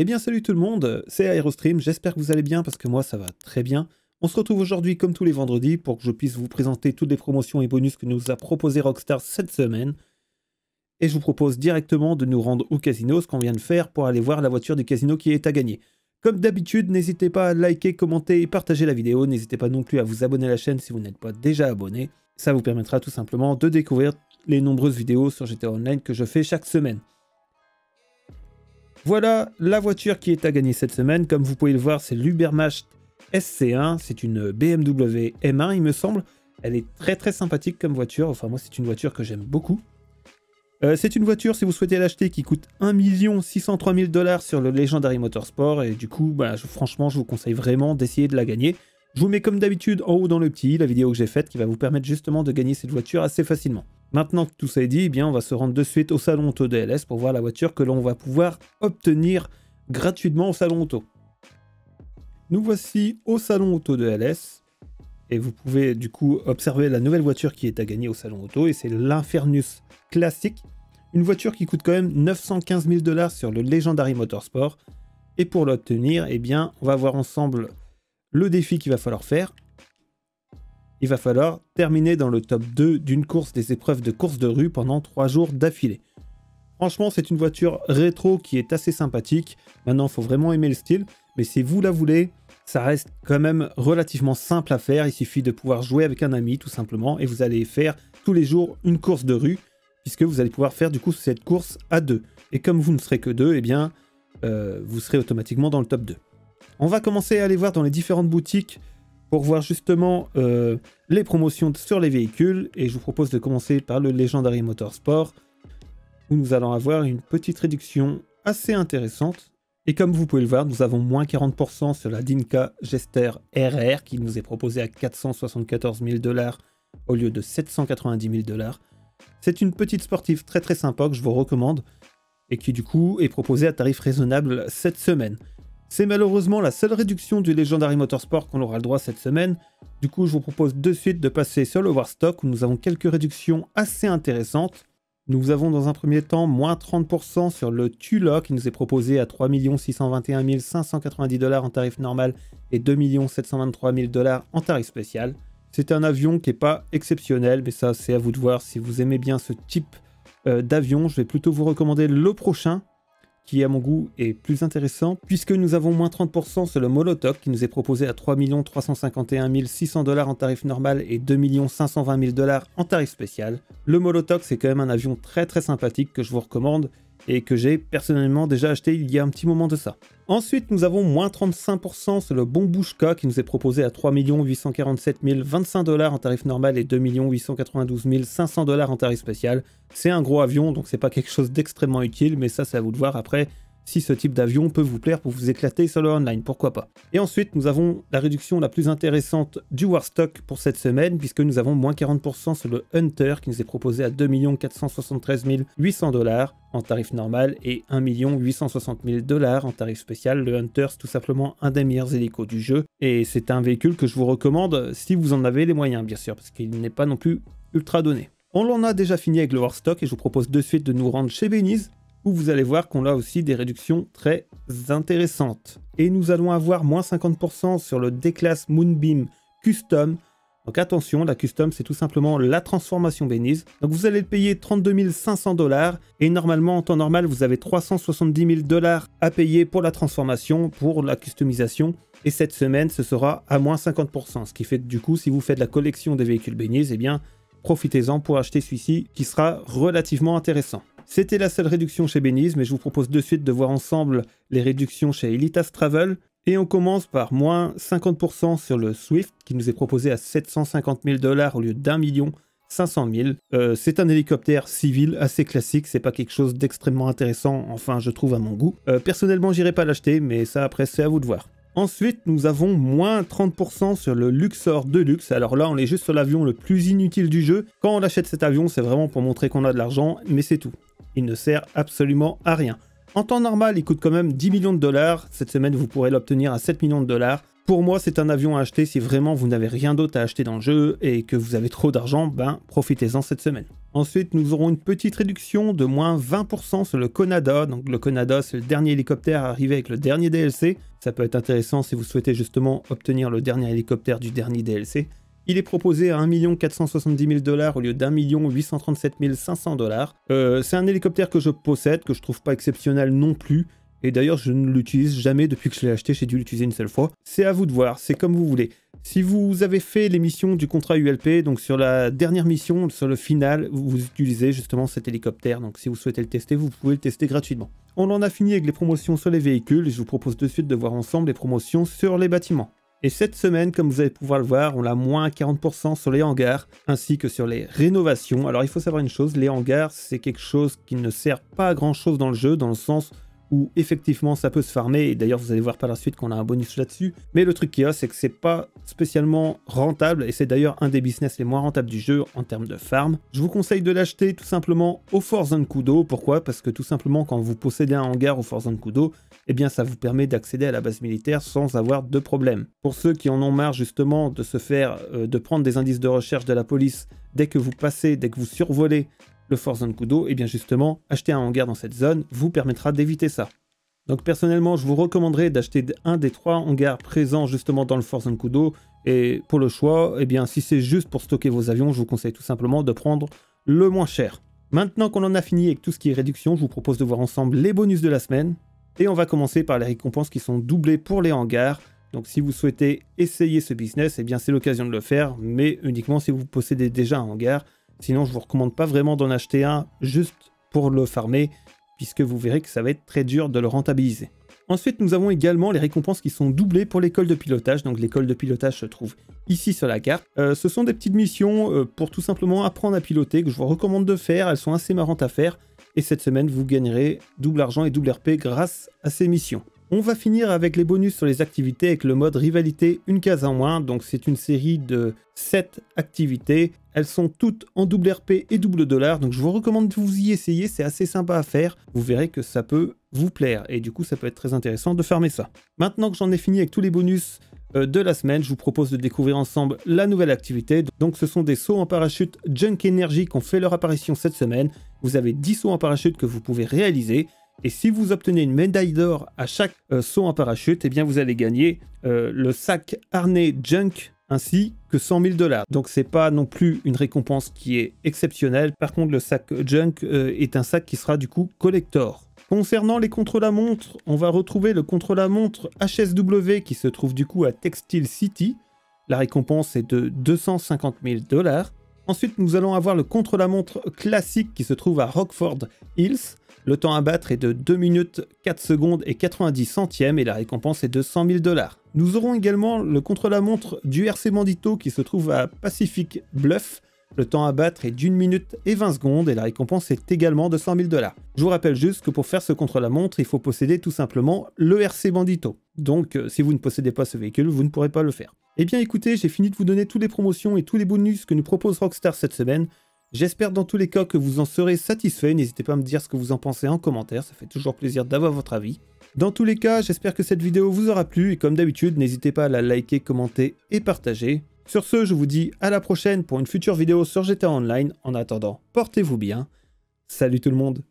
Eh bien salut tout le monde, c'est Aerostream, j'espère que vous allez bien parce que moi ça va très bien. On se retrouve aujourd'hui comme tous les vendredis pour que je puisse vous présenter toutes les promotions et bonus que nous a proposé Rockstar cette semaine. Et je vous propose directement de nous rendre au casino, ce qu'on vient de faire pour aller voir la voiture du casino qui est à gagner. Comme d'habitude, n'hésitez pas à liker, commenter et partager la vidéo. N'hésitez pas non plus à vous abonner à la chaîne si vous n'êtes pas déjà abonné. Ça vous permettra tout simplement de découvrir les nombreuses vidéos sur GTA Online que je fais chaque semaine. Voilà la voiture qui est à gagner cette semaine. Comme vous pouvez le voir, c'est l'Ubermacht SC1. C'est une BMW M1, il me semble. Elle est très très sympathique comme voiture. Enfin, moi, c'est une voiture que j'aime beaucoup. Euh, c'est une voiture, si vous souhaitez l'acheter, qui coûte 1 603 000 dollars sur le Legendary Motorsport. Et du coup, bah, franchement, je vous conseille vraiment d'essayer de la gagner. Je vous mets comme d'habitude en haut dans le petit la vidéo que j'ai faite qui va vous permettre justement de gagner cette voiture assez facilement. Maintenant que tout ça est dit, eh bien, on va se rendre de suite au salon auto DLS pour voir la voiture que l'on va pouvoir obtenir gratuitement au salon auto. Nous voici au salon auto de LS et vous pouvez du coup observer la nouvelle voiture qui est à gagner au salon auto et c'est l'Infernus classique. Une voiture qui coûte quand même 915 000 dollars sur le Legendary Motorsport. Et pour l'obtenir, eh bien, on va voir ensemble le défi qu'il va falloir faire. Il va falloir terminer dans le top 2 d'une course des épreuves de course de rue pendant 3 jours d'affilée. Franchement, c'est une voiture rétro qui est assez sympathique. Maintenant, il faut vraiment aimer le style. Mais si vous la voulez, ça reste quand même relativement simple à faire. Il suffit de pouvoir jouer avec un ami, tout simplement. Et vous allez faire tous les jours une course de rue. Puisque vous allez pouvoir faire du coup cette course à deux. Et comme vous ne serez que deux, eh bien, euh, vous serez automatiquement dans le top 2. On va commencer à aller voir dans les différentes boutiques pour voir justement euh, les promotions sur les véhicules. Et je vous propose de commencer par le Legendary Motorsport, où nous allons avoir une petite réduction assez intéressante. Et comme vous pouvez le voir, nous avons moins 40% sur la Dinka Gester RR, qui nous est proposée à 474 000 dollars au lieu de 790 000 dollars. C'est une petite sportive très très sympa que je vous recommande et qui du coup est proposée à tarif raisonnable cette semaine. C'est malheureusement la seule réduction du Legendary Motorsport qu'on aura le droit cette semaine. Du coup, je vous propose de suite de passer sur le Warstock où nous avons quelques réductions assez intéressantes. Nous avons dans un premier temps moins 30% sur le Tula qui nous est proposé à 3 621 590 dollars en tarif normal et 2 723 000 dollars en tarif spécial. C'est un avion qui n'est pas exceptionnel, mais ça c'est à vous de voir si vous aimez bien ce type euh, d'avion. Je vais plutôt vous recommander le prochain qui à mon goût est plus intéressant, puisque nous avons moins 30% sur le Molotov qui nous est proposé à 3 351 600 dollars en tarif normal et 2 520 000 dollars en tarif spécial. Le Molotov c'est quand même un avion très très sympathique que je vous recommande et que j'ai personnellement déjà acheté il y a un petit moment de ça. Ensuite, nous avons moins 35% sur le bon Bouchka qui nous est proposé à 3 847 025 dollars en tarif normal et 2 892 500 dollars en tarif spécial. C'est un gros avion, donc c'est pas quelque chose d'extrêmement utile, mais ça c'est à vous de voir après si ce type d'avion peut vous plaire pour vous éclater sur le online, pourquoi pas. Et ensuite, nous avons la réduction la plus intéressante du Warstock pour cette semaine, puisque nous avons moins 40% sur le Hunter, qui nous est proposé à 2 473 800 dollars en tarif normal et 1 860 000 dollars en tarif spécial. Le Hunter, c'est tout simplement un des meilleurs hélicos du jeu, et c'est un véhicule que je vous recommande si vous en avez les moyens, bien sûr, parce qu'il n'est pas non plus ultra donné. On l'en a déjà fini avec le Warstock et je vous propose de suite de nous rendre chez Beniz vous allez voir qu'on a aussi des réductions très intéressantes. Et nous allons avoir moins 50% sur le D-Class Moonbeam Custom. Donc attention, la Custom c'est tout simplement la transformation Beniz. Donc vous allez le payer 32 500 dollars et normalement en temps normal vous avez 370 000 dollars à payer pour la transformation, pour la customisation. Et cette semaine ce sera à moins 50%, ce qui fait du coup si vous faites la collection des véhicules Beniz, eh bien profitez-en pour acheter celui-ci qui sera relativement intéressant. C'était la seule réduction chez Beniz, mais je vous propose de suite de voir ensemble les réductions chez Elitas Travel. Et on commence par moins 50% sur le Swift, qui nous est proposé à 750 000 dollars au lieu d'un million 500 000. Euh, c'est un hélicoptère civil assez classique, c'est pas quelque chose d'extrêmement intéressant, enfin je trouve à mon goût. Euh, personnellement j'irai pas l'acheter, mais ça après c'est à vous de voir. Ensuite, nous avons moins 30% sur le Luxor Deluxe. Alors là, on est juste sur l'avion le plus inutile du jeu. Quand on achète cet avion, c'est vraiment pour montrer qu'on a de l'argent, mais c'est tout il ne sert absolument à rien. En temps normal, il coûte quand même 10 millions de dollars. Cette semaine, vous pourrez l'obtenir à 7 millions de dollars. Pour moi, c'est un avion à acheter si vraiment vous n'avez rien d'autre à acheter dans le jeu et que vous avez trop d'argent, ben profitez-en cette semaine. Ensuite, nous aurons une petite réduction de moins 20% sur le Conada. Donc le Conada, c'est le dernier hélicoptère arrivé avec le dernier DLC. Ça peut être intéressant si vous souhaitez justement obtenir le dernier hélicoptère du dernier DLC. Il est proposé à 1 470 000 dollars au lieu d'1 837 500 dollars. Euh, c'est un hélicoptère que je possède, que je trouve pas exceptionnel non plus. Et d'ailleurs, je ne l'utilise jamais depuis que je l'ai acheté, j'ai dû l'utiliser une seule fois. C'est à vous de voir, c'est comme vous voulez. Si vous avez fait les missions du contrat ULP, donc sur la dernière mission, sur le final, vous utilisez justement cet hélicoptère. Donc si vous souhaitez le tester, vous pouvez le tester gratuitement. On en a fini avec les promotions sur les véhicules je vous propose de suite de voir ensemble les promotions sur les bâtiments. Et cette semaine, comme vous allez pouvoir le voir, on a moins 40% sur les hangars ainsi que sur les rénovations. Alors il faut savoir une chose, les hangars c'est quelque chose qui ne sert pas à grand chose dans le jeu dans le sens où effectivement ça peut se farmer, et d'ailleurs vous allez voir par la suite qu'on a un bonus là-dessus, mais le truc qu'il y a c'est que c'est pas spécialement rentable, et c'est d'ailleurs un des business les moins rentables du jeu en termes de farm. Je vous conseille de l'acheter tout simplement au Forza Kudo, pourquoi? Parce que tout simplement quand vous possédez un hangar au Forza Kudo, eh bien ça vous permet d'accéder à la base militaire sans avoir de problème. Pour ceux qui en ont marre justement de se faire, euh, de prendre des indices de recherche de la police dès que vous passez, dès que vous survolez le Force Zone Kudo, et eh bien justement, acheter un hangar dans cette zone vous permettra d'éviter ça. Donc personnellement, je vous recommanderais d'acheter un des trois hangars présents justement dans le Force Zone Kudo, et pour le choix, eh bien si c'est juste pour stocker vos avions, je vous conseille tout simplement de prendre le moins cher. Maintenant qu'on en a fini avec tout ce qui est réduction, je vous propose de voir ensemble les bonus de la semaine, et on va commencer par les récompenses qui sont doublées pour les hangars. Donc si vous souhaitez essayer ce business, eh bien c'est l'occasion de le faire, mais uniquement si vous possédez déjà un hangar. Sinon, je vous recommande pas vraiment d'en acheter un juste pour le farmer, puisque vous verrez que ça va être très dur de le rentabiliser. Ensuite, nous avons également les récompenses qui sont doublées pour l'école de pilotage. Donc l'école de pilotage se trouve ici sur la carte. Euh, ce sont des petites missions euh, pour tout simplement apprendre à piloter que je vous recommande de faire. Elles sont assez marrantes à faire. Et cette semaine, vous gagnerez double argent et double RP grâce à ces missions. On va finir avec les bonus sur les activités avec le mode rivalité une case en moins. Donc c'est une série de 7 activités. Elles sont toutes en double RP et double dollar. Donc je vous recommande de vous y essayer. C'est assez sympa à faire. Vous verrez que ça peut vous plaire. Et du coup ça peut être très intéressant de fermer ça. Maintenant que j'en ai fini avec tous les bonus euh, de la semaine, je vous propose de découvrir ensemble la nouvelle activité. Donc ce sont des sauts en parachute Junk Energy qui ont fait leur apparition cette semaine. Vous avez 10 sauts en parachute que vous pouvez réaliser. Et si vous obtenez une médaille d'or à chaque euh, saut en parachute, eh bien vous allez gagner euh, le sac harnais Junk ainsi que 100 000 dollars. Donc c'est pas non plus une récompense qui est exceptionnelle. Par contre, le sac Junk euh, est un sac qui sera du coup collector. Concernant les contre-la-montre, on va retrouver le contre-la-montre HSW qui se trouve du coup à Textile City. La récompense est de 250 000 dollars. Ensuite, nous allons avoir le contre-la-montre classique qui se trouve à Rockford Hills. Le temps à battre est de 2 minutes 4 secondes et 90 centièmes et la récompense est de 100 000 dollars. Nous aurons également le contre-la-montre du RC Bandito qui se trouve à Pacific Bluff. Le temps à battre est d'une minute et 20 secondes et la récompense est également de 100 000 dollars. Je vous rappelle juste que pour faire ce contre-la-montre, il faut posséder tout simplement le RC Bandito. Donc euh, si vous ne possédez pas ce véhicule, vous ne pourrez pas le faire. Eh bien écoutez, j'ai fini de vous donner toutes les promotions et tous les bonus que nous propose Rockstar cette semaine. J'espère dans tous les cas que vous en serez satisfait. N'hésitez pas à me dire ce que vous en pensez en commentaire, ça fait toujours plaisir d'avoir votre avis. Dans tous les cas, j'espère que cette vidéo vous aura plu et comme d'habitude, n'hésitez pas à la liker, commenter et partager. Sur ce, je vous dis à la prochaine pour une future vidéo sur GTA Online. En attendant, portez-vous bien. Salut tout le monde